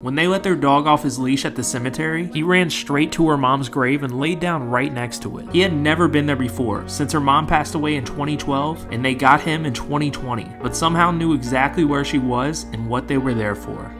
When they let their dog off his leash at the cemetery, he ran straight to her mom's grave and laid down right next to it. He had never been there before, since her mom passed away in 2012 and they got him in 2020, but somehow knew exactly where she was and what they were there for.